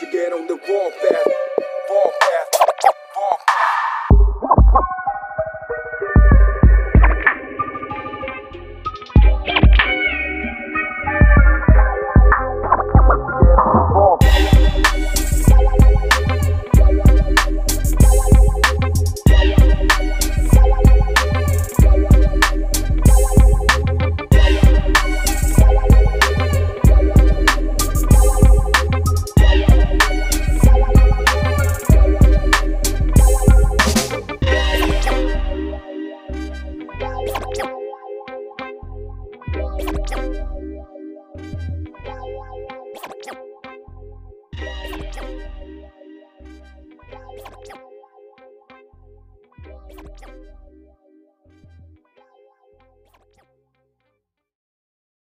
you get on the warpath.